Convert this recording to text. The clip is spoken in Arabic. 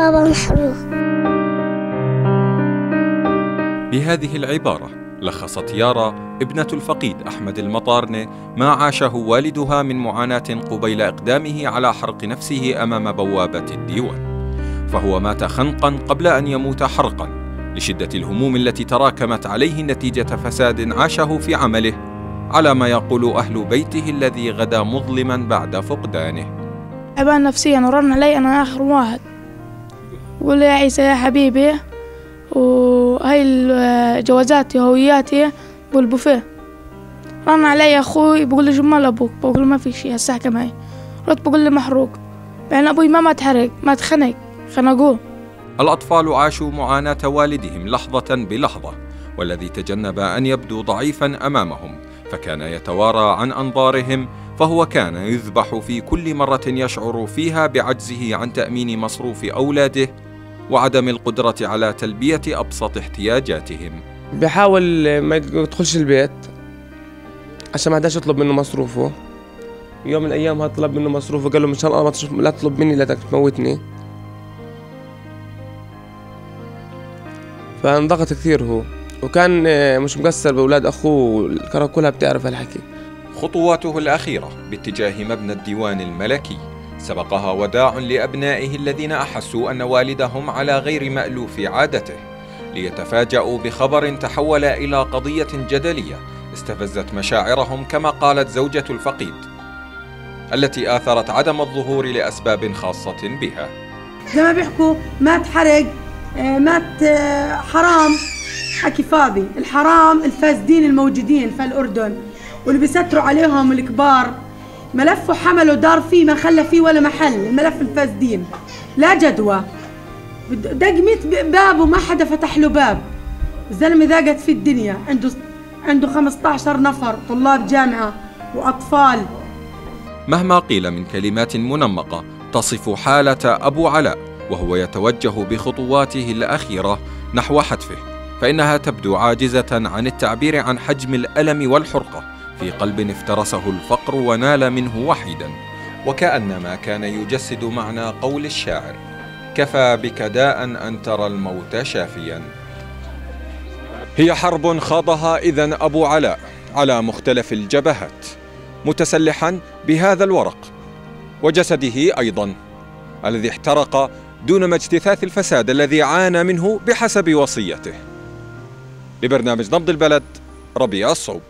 بابا محروق. بهذه العبارة لخصت يارا ابنة الفقيد أحمد المطارنة ما عاشه والدها من معاناة قبيل إقدامه على حرق نفسه أمام بوابة الديوان. فهو مات خنقا قبل أن يموت حرقا لشدة الهموم التي تراكمت عليه نتيجة فساد عاشه في عمله على ما يقول أهل بيته الذي غدا مظلما بعد فقدانه. تعبان نفسيا ورن علي أنا آخر واحد. قول يا عيسى يا حبيبي. وهاي الجوازات هوياتي بالبوفيه رن علي أخوي بقول لي جمال أبوك بقول ما في شيء الساعة كم هي رحت بقول لي محروق. بعدين أبوي ما مات حرق مات خنق خنقوه. الأطفال عاشوا معاناة والدهم لحظة بلحظة والذي تجنب أن يبدو ضعيفا أمامهم فكان يتوارى عن أنظارهم فهو كان يذبح في كل مرة يشعر فيها بعجزه عن تأمين مصروف أولاده وعدم القدرة على تلبية أبسط احتياجاتهم. بحاول ما يدخلش البيت عشان ما حداش يطلب منه مصروفه. يوم من الأيام هذا طلب منه مصروفه قال له مشان الله ما لا تطلب مني لا تموتني. فانضغط كثير هو. وكان مش مقصر بأولاد أخوه الكرة كلها بتعرف هالحكي. خطواته الأخيرة باتجاه مبنى الديوان الملكي. سبقها وداع لأبنائه الذين أحسوا أن والدهم على غير مألوف عادته ليتفاجأوا بخبر تحول إلى قضية جدلية استفزت مشاعرهم كما قالت زوجة الفقيد التي آثرت عدم الظهور لأسباب خاصة بها. زي ما بيحكوا مات حرق آه، مات حرام. حكي فاضي الحرام الفاسدين الموجودين في الأردن واللي بيستروا عليهم الكبار. ملفه حمله دار فيه ما خلى فيه ولا محل الملف الفاسدين. لا جدوى. دق 100 باب وما حدا فتح له باب. الزلمة ذاقت في الدنيا عنده عنده 15 نفر طلاب جامعة وأطفال. مهما قيل من كلمات منمقة تصف حالة أبو علاء وهو يتوجه بخطواته الأخيرة نحو حتفه فإنها تبدو عاجزة عن التعبير عن حجم الألم والحرقة. في قلب افترسه الفقر ونال منه وحيدا. وكأنما كان يجسد معنى قول الشاعر كفى بك داء أن ترى الموت شافيا. هي حرب خاضها إذن أبو علاء على مختلف الجبهات متسلحا بهذا الورق وجسده أيضا الذي احترق دون ما اجتثاث الفساد الذي عانى منه بحسب وصيته. لبرنامج نبض البلد ربيع الصوب.